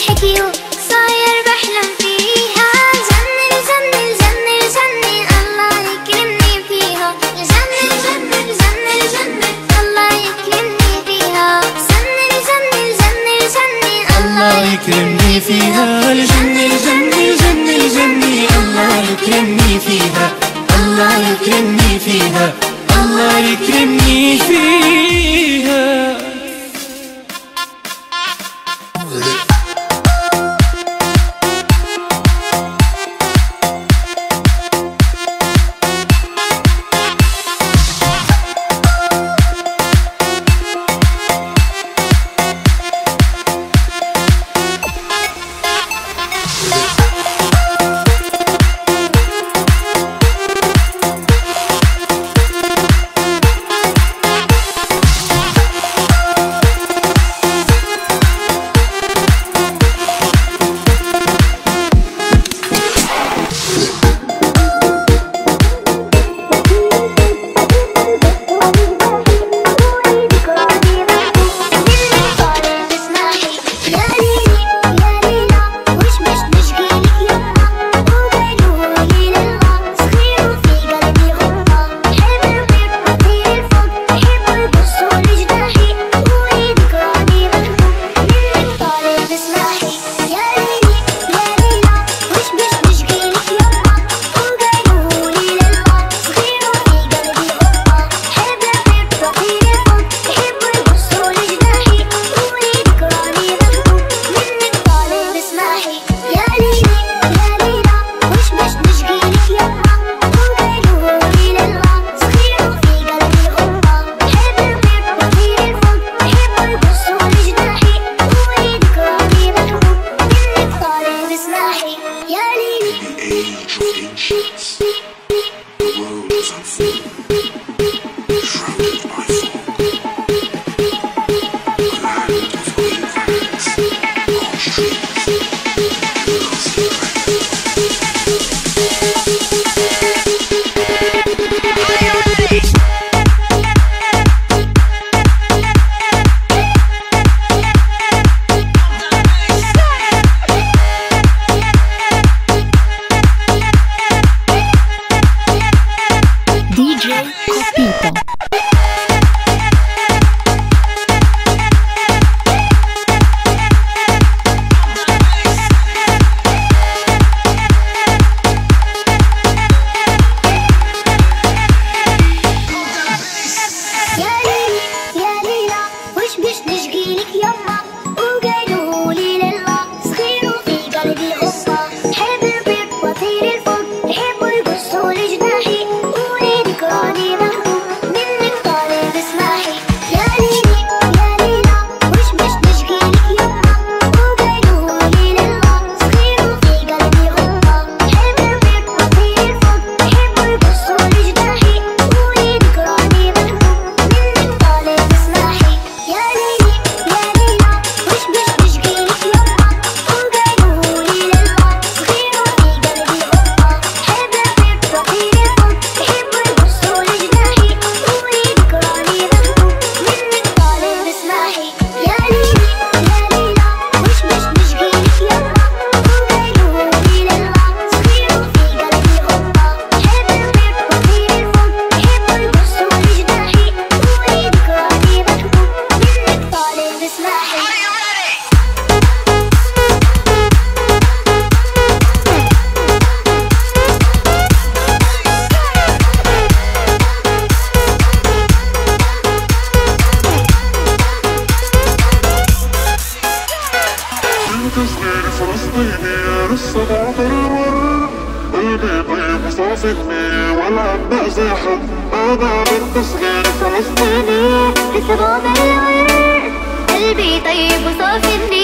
hit you. love in me.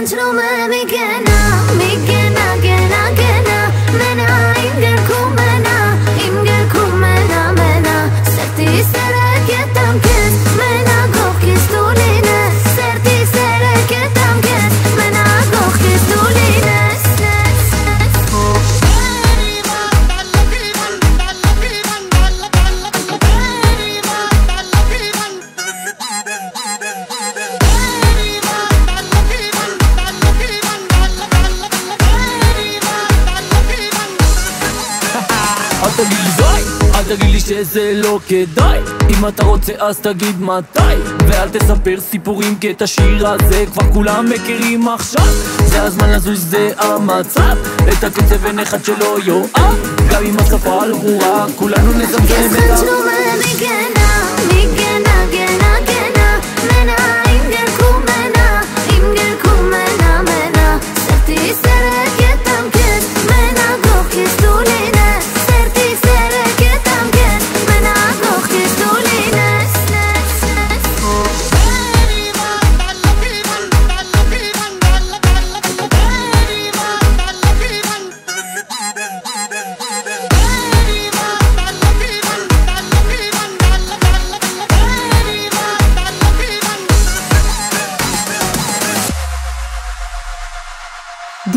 Centruma began כדאי. אם אתה רוצה אז תגיד מתי. ואל תספר סיפורים כי את השיר הזה כבר כולם מכירים עכשיו. זה הזמן לזוז זה המצב. את הקצב אין אחד שלא יואב. גם אם השפה על ברורה כולנו נזמזם את ה...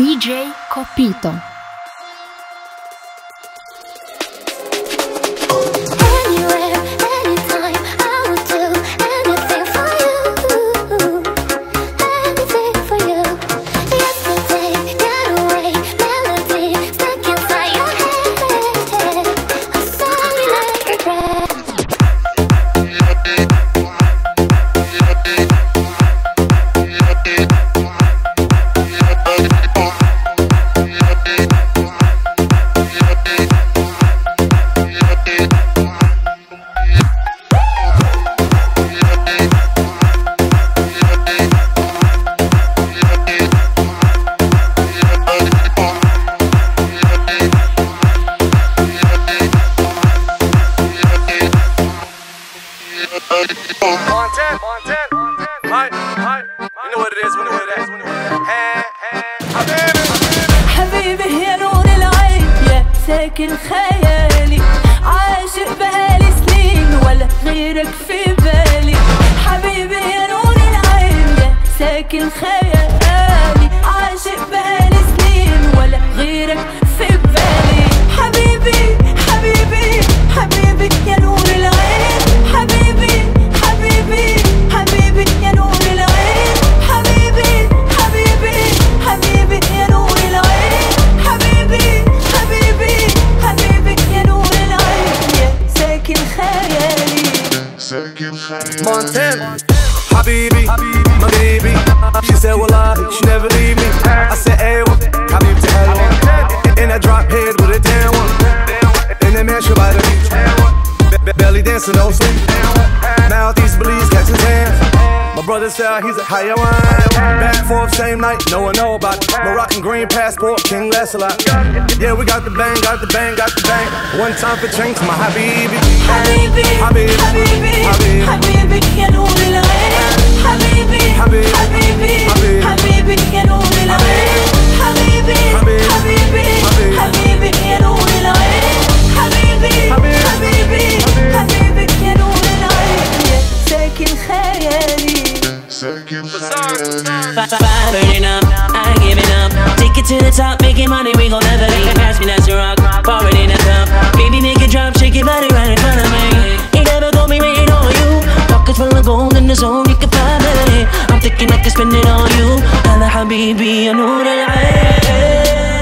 DJ Copito. he's a Hayawan. Back forth same night, no one know about it. Moroccan green passport, King Lancelot. Yeah, we got the bang, got the bang, got the bang. One time for change, my Habibi. Habibi. Habibi. Habibi. Habibi. the zone, you can find it I'm thinking I can spend it on you هلا حبيبي يا نور العين